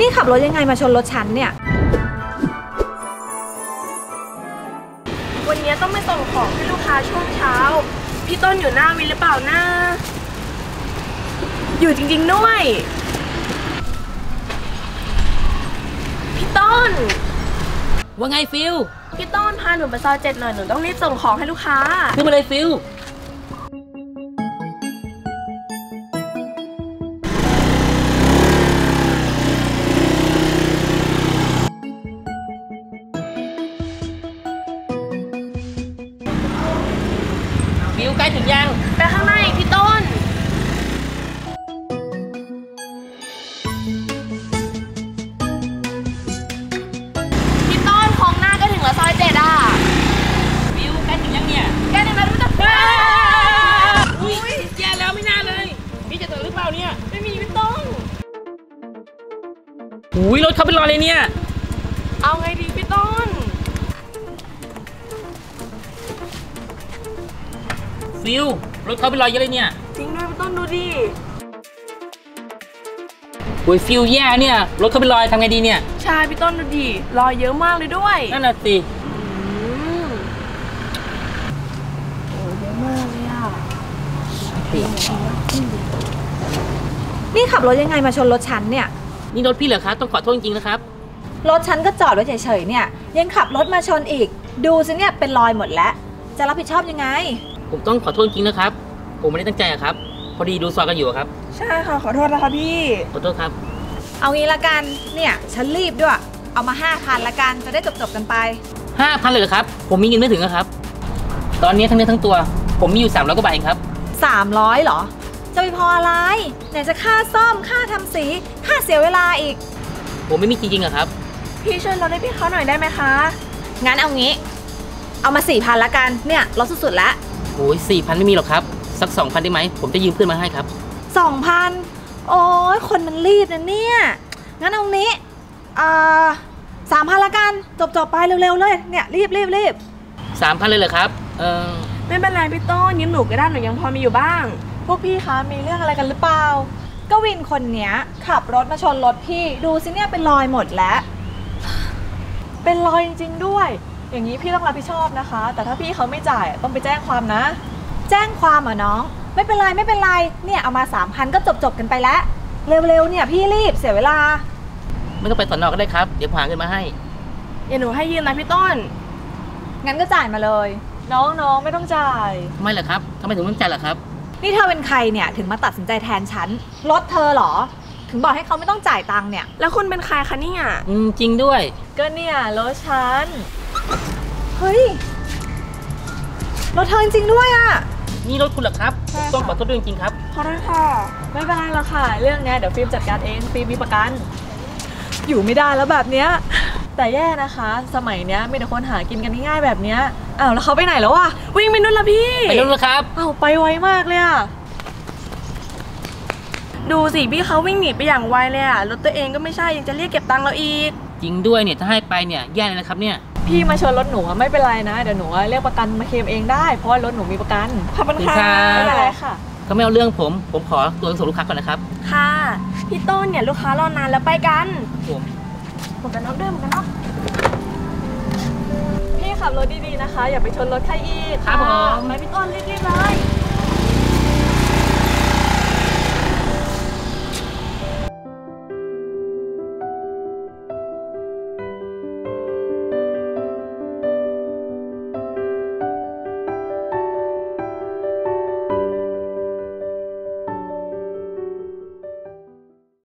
นี่ขับรถยังไงมาชนรถฉันเนี่ย วันนี้ต้องไปส่งของให้ลูกค้าช่วงเช้า พี่ต้นอยู่หน้าวินหรือเปล่านะ อยู่จริงๆด้วย พี่ต้น ว่าไงฟิล พี่ต้นพาหนูไปซอยเจ็ดหน่อย หนูต้องรีบส่งของให้ลูกค้า ขึ้นมาเลยฟิล ฟิลใกล้ถึงยัง ไปข้างในอีกพี่ต้น พี่ต้นของหน้าก็ถึงแล้วซอยเจ็ดอะฟิลใกล้ถึงยังเนี่ยแกนึงนะพี่ต้นอุ้ยแย่แล้วไม่น่าเลย พี่จะถึงหรือเปล่าเนี่ย ไม่มีพี่ต้นอุ้ยรถเขาเป็นรอยเลยเนี่ย เอาไงดีพี่ต้น ฟิลรถเขาเป็นรอยเยอะเลยเนี่ย จริงด้วยพี่ต้นดูดิอุ้ยฟิลแย่เนี่ยรถเขาเป็นรอยทำไงดีเนี่ย ใช่พี่ต้นดูดิรอยเยอะมากเลยด้วยนั่นน่ะสิอืมโอ้เยอะมากเลยอะนี่ขับรถยังไงมาชนรถฉันเนี่ย นี่รถพี่เหรอครับต้องขอโทษจริงๆนะครับ รถฉันก็จอดไว้เฉยๆเนี่ย ยังขับรถมาชนอีก ดูสิเนี่ยเป็นรอยหมดแล้ว จะรับผิดชอบยังไง ผมต้องขอโทษจริงๆนะครับ ผมไม่ได้ตั้งใจอะครับ พอดีดูซอยกันอยู่อะครับ ใช่ค่ะ ขอโทษนะคะพี่ ขอโทษครับ เอางี้ละกัน เนี่ย ฉันรีบด้วย เอามาห้าคันละกัน จะได้จบๆกันไป ห้าพันเลยเหรอครับ ผมมีเงินไม่ถึงอะครับ ตอนนี้ทั้งเนื้อทั้งตัว ผมมีอยู่สามร้อยกว่าบาทเองครับ 300เหรอ จะไปพออะไร ไหนจะค่าซ่อม ค่าทำสี ค่าเสียเวลาอีก ผมไม่มีจริงๆอะครับ พี่ช่วยลดให้พี่เขาหน่อยได้ไหมคะ งั้นเอางี้ เอามาสี่พันละกัน เนี่ยลดสุดๆแล้ว โอ้ยสี่พันไม่มีหรอกครับ สักสองพันได้ไหม ผมจะยืมเพื่อนมาให้ครับสองพันโอ้ยคนมันรีบนะเนี่ย งั้นเอานี้อ่าสามพันละกัน จบๆไปเร็วๆเลย เนี่ย รีบรีบรีบสามพันเลยเหรอครับ เออไม่เป็นไรพี่ต้นยืมหนูก็ได้หนูยังพอมีอยู่บ้าง พวกพี่คะมีเรื่องอะไรกันหรือเปล่า ก็วินคนเนี้ย ขับรถมาชนรถพี่ ดูสิเนี่ยเป็นรอยหมดแล้ว เป็นรอยจริงๆด้วย อย่างนี้พี่ต้องรับผิดชอบนะคะ แต่ถ้าพี่เขาไม่จ่ายต้องไปแจ้งความนะ แจ้งความเหรอน้อง ไม่เป็นไรไม่เป็นไร เนี่ยเอามาสามพันก็จบๆกันไปแล้ว เร็วๆเนี่ยพี่รีบเสียเวลา ไม่ต้องไปสอนอก็ได้ครับ เดี๋ยวผมหาเงินมาให้อย่าหนูให้ยืมนะพี่ต้น งั้นก็จ่ายมาเลย น้องๆไม่ต้องจ่ายทำไมล่ะครับทำไมถึงต้องจ่ายล่ะครับ นี่เธอเป็นใครเนี่ยถึงมาตัดสินใจแทนฉันรถเธอเหรอ ถึงบอกให้เขาไม่ต้องจ่ายตังค์เนี่ย แล้วคุณเป็นใครคะเนี่ย อืมจริงด้วย ก็เนี่ยรถฉัน เฮ้ยรถเธอจริงๆด้วยอะนี่รถคุณเหรอครับ ใช่ค่ะ ต้องขอโทษด้วยจริงๆครับ ขอโทษค่ะ ไม่เป็นไรหรอกค่ะ เรื่องเนี้ยเดี๋ยวฟิล์มจัดการเองฟิล์มมีประกัน อยู่ไม่ได้แล้วแบบเนี้ย แต่แย่นะคะ สมัยเนี้ยมีแต่คนหากินกันง่ายๆแบบเนี้ยอ้าวแล้วเขาไปไหนแล้วอะวิ่งไปนู่นละพี่ไปรถเลยครับ อ้าวไปไวมากเลยอะดูสิพี่เขาวิ่งหนีไปอย่างไวเลยอะรถตัวเองก็ไม่ใช่ยังจะเรียกเก็บตังค์เราอีก จริงด้วยเนี่ยถ้าให้ไปเนี่ยแย่เลยนะครับเนี่ย พี่มาชนรถหนูอะไม่เป็นไรนะ เดี๋ยวหนูอะเรียกประกันมาเคลมเองได้ เพราะว่ารถหนูมีประกันขอบคุณขอบคุณค่ะครับไม่เป็นไรค่ะ เขาไม่เอาเรื่องผม ผมขอตัวส่งลูกค้าก่อนนะครับค่ะ พี่ต้นเนี่ยลูกค้ารอนานแล้วไปกันผมหมวกกันน็อกด้วยหมวกกันน็อกพี่ขับรถดีๆนะคะ อย่าไปชนรถใครอีกครับผม ไปพี่ต้นรีบๆเลย